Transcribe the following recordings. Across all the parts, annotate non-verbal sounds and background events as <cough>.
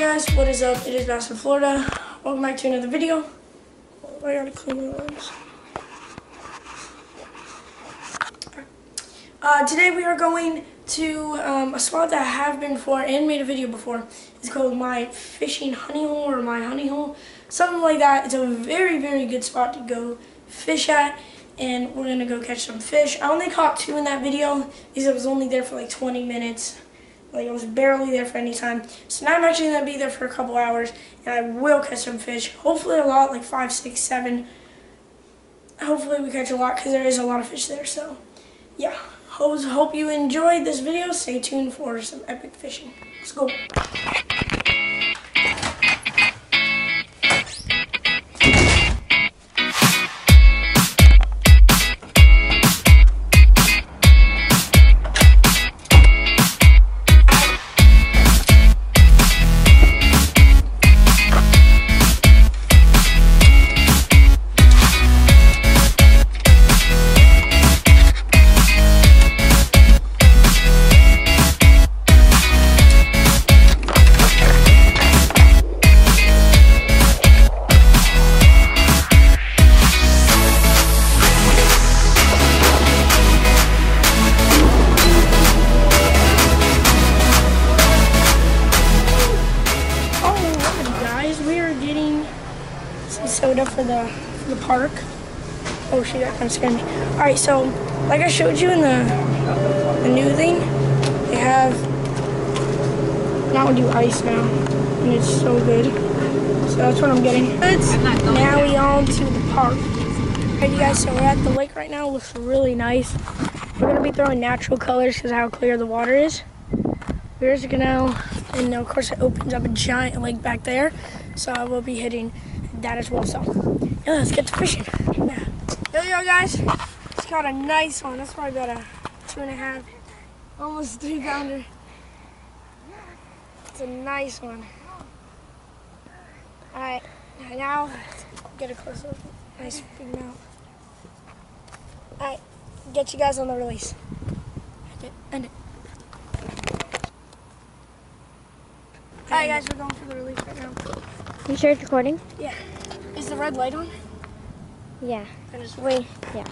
guys, what is up? It is in Florida. Welcome back to another video. I gotta clean my lens. Uh, today we are going to um, a spot that I have been before and made a video before. It's called my fishing honey hole or my honey hole, something like that. It's a very, very good spot to go fish at and we're gonna go catch some fish. I only caught two in that video because I was only there for like 20 minutes. Like I was barely there for any time. So now I'm actually gonna be there for a couple hours and I will catch some fish. Hopefully a lot, like five, six, seven. Hopefully we catch a lot because there is a lot of fish there. So yeah, hope, hope you enjoyed this video. Stay tuned for some epic fishing. Let's go. Soda for the the park. Oh shit, that kind of scared me. Alright, so like I showed you in the the new thing, they have Mountain Dew ice now. And it's so good. So that's what I'm getting. It's, now we on to the park. Alright you guys, so we're at the lake right now. It looks really nice. We're gonna be throwing natural colors because how clear the water is. There's a canal, and of course it opens up a giant lake back there. So I will be hitting that as well. So yeah, let's get to fishing. Yeah. There you go, guys. It's got a nice one. That's probably about a two and a half, almost three pounder. It's a nice one. All right, now get a close look. Nice big mouth. All right, get you guys on the release. End it. All right, guys, we're going for the release right now. You sure it's recording? Yeah. Is the red light on? Yeah. Then just wait. Yeah.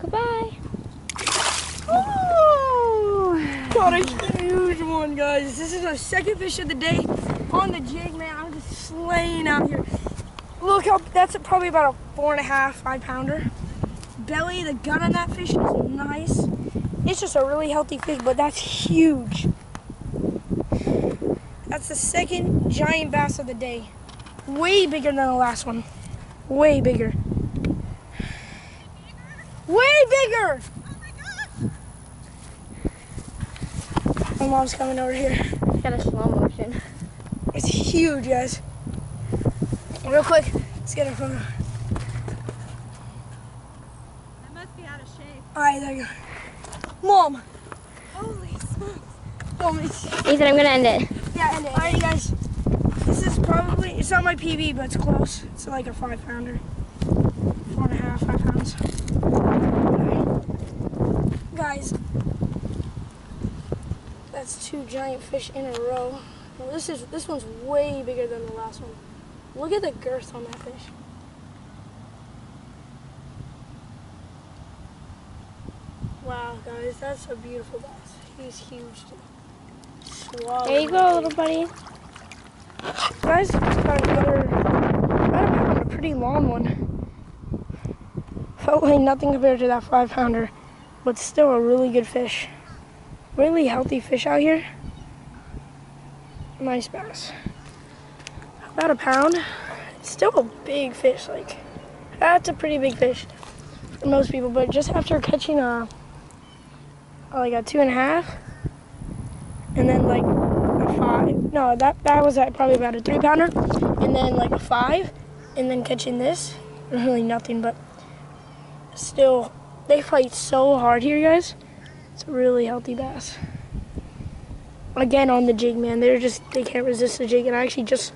Goodbye. Got a huge one, guys. This is our second fish of the day on the jig, man. I'm just slaying out here. Look how that's probably about a four and a half, five pounder. Belly, the gut on that fish is nice. It's just a really healthy fish, but that's huge. That's the second giant bass of the day. Way bigger than the last one. Way bigger. Way bigger! Oh my mom's coming over here. Got a slow motion. It's huge, guys. Real quick, let's get a photo. I must be out of shape. All right, there you go. Mom. Holy smokes. Ethan, I'm gonna end it. yeah, and all right, guys. This is probably, it's not my PB, but it's close. It's like a five pounder. Four and a half, five pounds. Alright. Guys, that's two giant fish in a row. Well, this is this one's way bigger than the last one. Look at the girth on that fish. Wow, guys, that's a beautiful bass. He's huge. Swallow. There you go, little buddy. Guys, got another, got a pound, a pretty long one. Felt like nothing compared to that five pounder, but still a really good fish. Really healthy fish out here. Nice bass. About a pound. Still a big fish, like, that's a pretty big fish for most people, but just after catching a, like a two and a half, and then like a five. No, that that was at probably about a three pounder, and then like a five, and then catching this, <laughs> really nothing. But still, they fight so hard here, guys. It's a really healthy bass. Again on the jig, man. They're just they can't resist the jig, and I actually just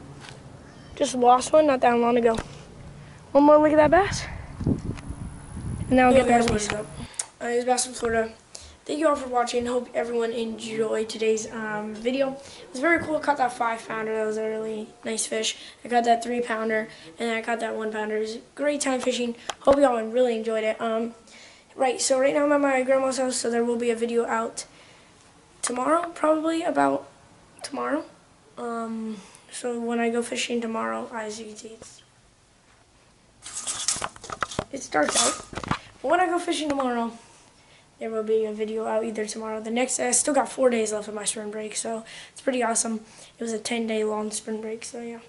just lost one not that long ago. One more look at that bass, and now I'll get that release. Uh, it's bass from Florida. Thank you all for watching. Hope everyone enjoyed today's um, video. It was very cool. I caught that five pounder. That was a really nice fish. I caught that three pounder, and I caught that one pounder. It was a great time fishing. Hope y'all really enjoyed it. Um, right, so right now I'm at my grandma's house, so there will be a video out tomorrow, probably about tomorrow. Um, so when I go fishing tomorrow, as you can see, it's it's dark out. But when I go fishing tomorrow, there will be a video out either tomorrow. or The next, day. I still got four days left of my spring break, so it's pretty awesome. It was a 10 day long spring break, so yeah.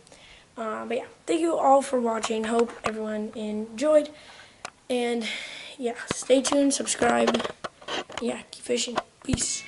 Uh, but yeah, thank you all for watching. Hope everyone enjoyed. And yeah, stay tuned, subscribe. Yeah, keep fishing. Peace.